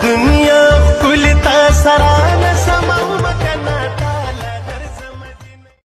dünya